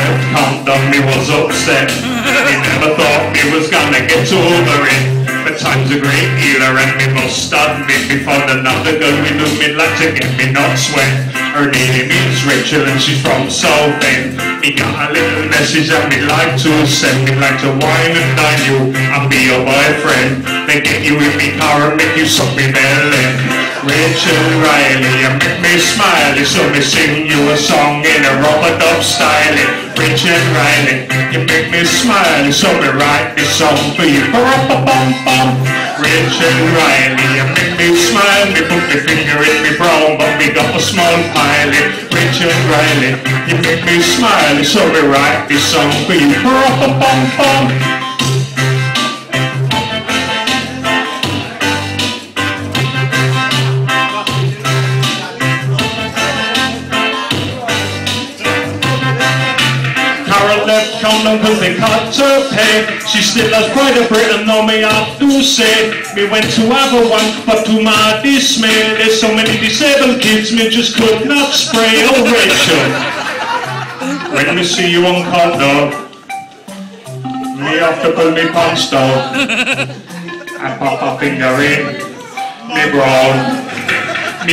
left Countdown, me was upset. Me never thought me was gonna get over it. But time's a great healer and me must admit Me found another girl we knew me like to get me not sweat. Her name is Rachel and she's from South Me got a little message that me like to send. Me like to wine and dine you and be your boyfriend. Then get you in me car and make you suck me belly Rachel Riley, you make me smile So me sing you a song in a rubber dub style. Rachel Riley, you make me smile. So me write this song for you. Rachel Riley, you make me smile. Me put my finger in me brown But me got a small pile. Rachel Riley, you make me smile. So me write this song for you Countdown cause they cut her pay She still has quite a Britain though me have to say. Me went to have a one but to my dismay There's so many disabled kids me just could not spray Oh Rachel When me see you on Countdown Me have to pull me pants down. And pop a finger in Me brown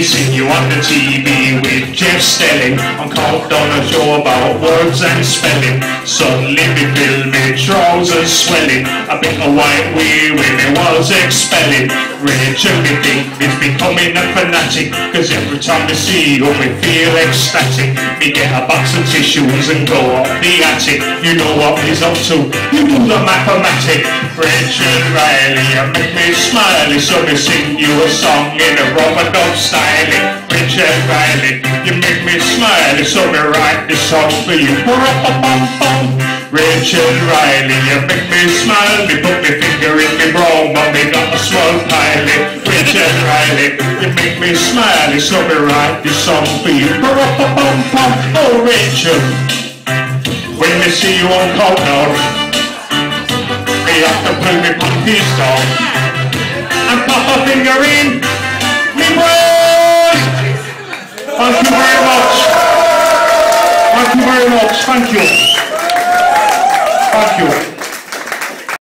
seen you on the TV with Jeff Stelling. I'm caught On a show about words and spelling. Suddenly me feel me trousers swelling. A bit of white wee when me was expelling Rachel me think it's becoming a fanatic Cause every time I see you me feel ecstatic. Me get a box of tissues and go up the attic. You know what he's up to, you do the mathematic. Rachel Riley, you make me smiley So me sing you a song in a rubber dub style. Richard Riley, you make me smile. So me write this song for you. Rachel Riley, you make me smile. Me put my make me smile So me write this song for you Oh Rachel When me see you on countdown Me have to pull me panties down And pop a finger in me brown Thank you very much. Thank you very much. Thank you. Thank you.